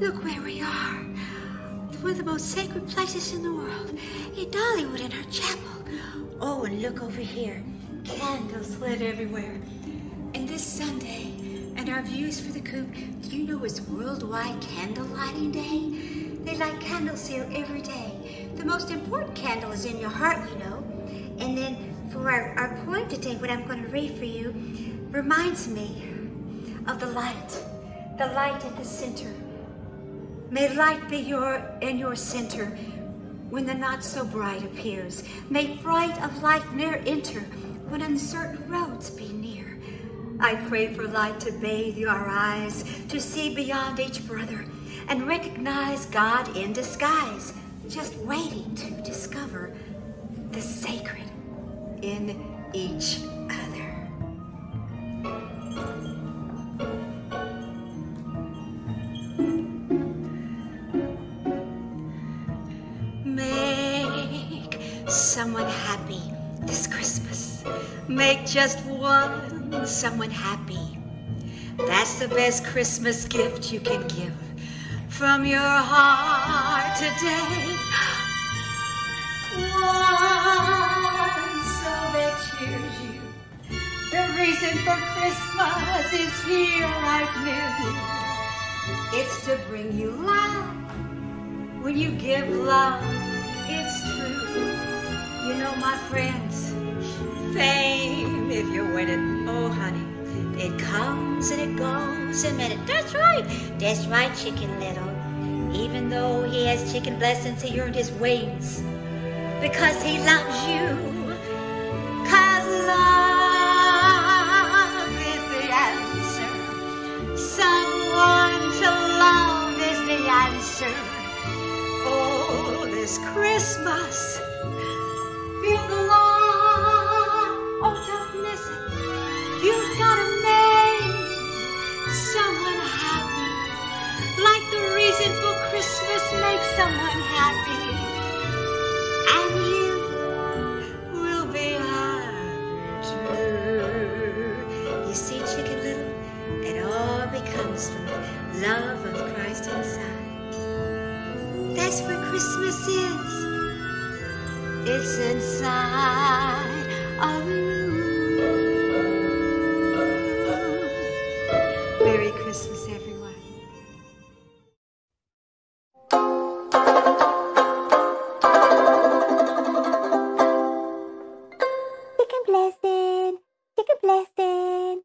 Look where we are. It's one of the most sacred places in the world. In Dollywood, in our chapel. Oh, and look over here. Candles lit everywhere. And this Sunday, and our views for the coop, do you know it's Worldwide Candle Lighting Day? They light candles here every day. The most important candle is in your heart, you know. And then for our, our poem today, what I'm going to read for you reminds me of the light, the light at the center. May light be your in your center when the not so bright appears. May fright of life ne'er enter when uncertain roads be near. I pray for light to bathe your eyes, to see beyond each brother, and recognize God in disguise, just waiting to discover the sacred in each other. Someone happy this Christmas. Make just one someone happy. That's the best Christmas gift you can give from your heart today. One so that cheers you. The reason for Christmas is here right near you. It's to bring you love. When you give love, my friends, fame, if you win it, oh honey, it comes and it goes a minute. That's right. That's right, Chicken Little. Even though he has chicken blessings, he earned his wings because he loves you. Cause love is the answer. Someone to love is the answer. Oh, this Christmas, someone happy. And you will be happy too. You see, Chicken Little, it all becomes from the love of Christ inside. That's what Christmas is. It's inside of you. Merry Christmas, Take a blessing.